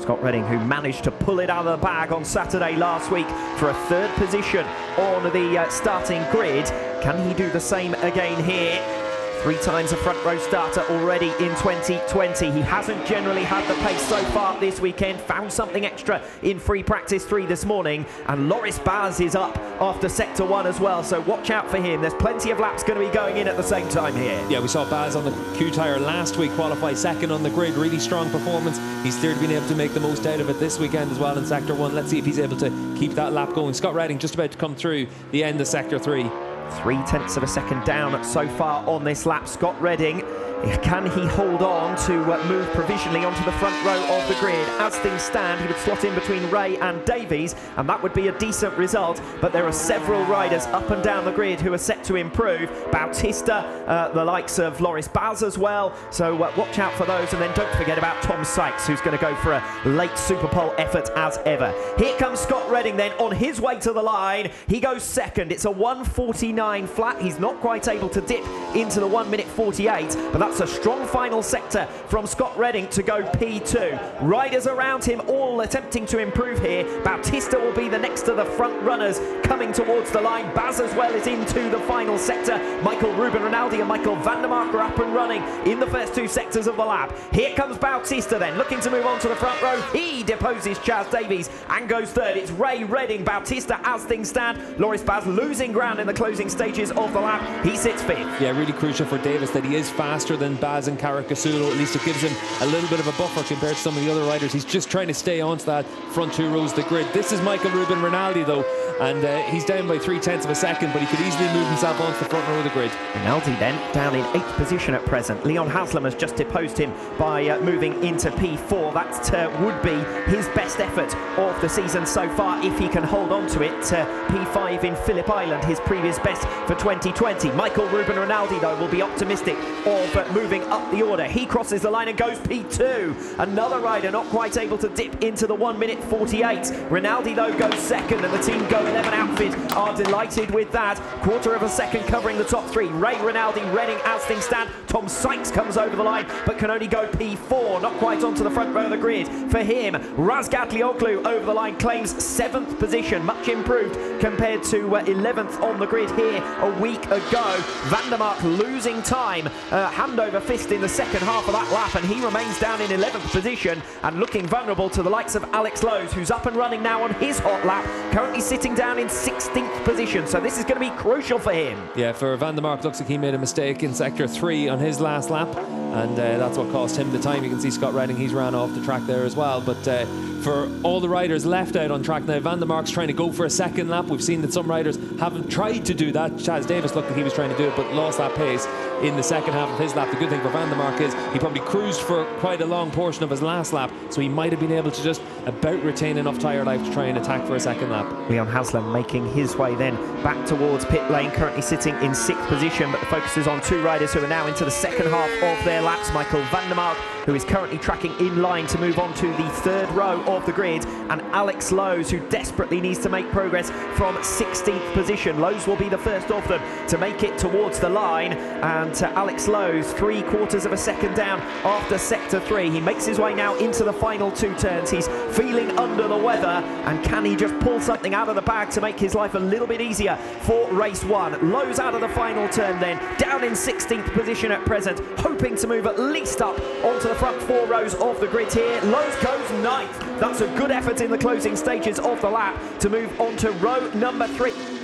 Scott Redding, who managed to pull it out of the bag on Saturday last week for a third position on the uh, starting grid. Can he do the same again here? Three times a front row starter already in 2020. He hasn't generally had the pace so far this weekend. Found something extra in free practice three this morning. And Loris Baz is up after sector one as well. So watch out for him. There's plenty of laps going to be going in at the same time here. Yeah, we saw Baz on the Q tyre last week qualify second on the grid. Really strong performance. He's clearly been able to make the most out of it this weekend as well in sector one. Let's see if he's able to keep that lap going. Scott Redding just about to come through the end of sector three. Three tenths of a second down so far on this lap. Scott Redding can he hold on to uh, move provisionally onto the front row of the grid? As things stand, he would slot in between Rea and Davies, and that would be a decent result. But there are several riders up and down the grid who are set to improve. Bautista, uh, the likes of Loris Baz as well. So uh, watch out for those. And then don't forget about Tom Sykes, who's going to go for a late Super Pole effort as ever. Here comes Scott Redding then on his way to the line. He goes second. It's a 149 flat. He's not quite able to dip into the 1 minute 48, but that's that's a strong final sector from Scott Redding to go P2. Riders around him all attempting to improve here. Bautista will be the next of the front runners coming towards the line. Baz as well is into the final sector. Michael Ruben Rinaldi and Michael van der Mark are up and running in the first two sectors of the lap. Here comes Bautista then, looking to move on to the front row. He deposes Chaz Davies and goes third. It's Rea Redding, Bautista as things stand. Loris Baz losing ground in the closing stages of the lap. He sits fifth. Yeah, really crucial for Davies that he is faster than Baz and Caricasulo. At least it gives him a little bit of a buffer compared to some of the other riders. He's just trying to stay onto that front two rows of the grid. This is Michael Ruben Rinaldi, though, and uh, he's down by three tenths of a second, but he could easily move himself onto the front row of the grid. Rinaldi then down in eighth position at present. Leon Haslam has just deposed him by uh, moving into P4. That uh, would be his best effort of the season so far if he can hold on to it. Uh, P5 in Phillip Island, his previous best for 2020. Michael Ruben Rinaldi, though, will be optimistic of moving up the order. He crosses the line and goes P2. Another rider not quite able to dip into the 1 minute 48. Rinaldi, though, goes second, and the team Go 11 outfit are delighted with that. Quarter of a second covering the top three. Rea Rinaldi, Redding stand. Tom Sykes comes over the line, but can only go P4, not quite onto the front row of the grid. For him, Razgatlioglu over the line claims seventh position, much improved compared to uh, 11th on the grid here a week ago. Van der Mark losing time, uh, over fist in the second half of that lap, and he remains down in 11th position and looking vulnerable to the likes of Alex Lowes, who's up and running now on his hot lap, currently sitting down in 16th position. So this is going to be crucial for him. Yeah, for Van der Mark, looks like he made a mistake in sector three on his last lap and uh, that's what cost him the time. You can see Scott Redding, he's ran off the track there as well. But uh, for all the riders left out on track now, Van der Mark's trying to go for a second lap. We've seen that some riders haven't tried to do that. Chaz Davies looked like he was trying to do it, but lost that pace in the second half of his lap. The good thing for Van der Mark is he probably cruised for quite a long portion of his last lap, so he might have been able to just about retain enough tyre life to try and attack for a second lap. Leon Haslam making his way then back towards pit lane, currently sitting in sixth position, but the focus is on two riders who are now into the second half of their laps. Michael van der Mark, who is currently tracking in line to move on to the third row of the grid, and Alex Lowes, who desperately needs to make progress from 16th position. Lowes will be the first of them to make it towards the line, and uh, Alex Lowes, three quarters of a second down after sector three. He makes his way now into the final two turns. He's feeling under the weather, and can he just pull something out of the bag to make his life a little bit easier for race one? Lowes out of the final turn then, down in 16th position at present, hoping to move at least up onto the front four rows of the grid here. Lowes goes ninth. That's a good effort in the closing stages of the lap to move on to row number three.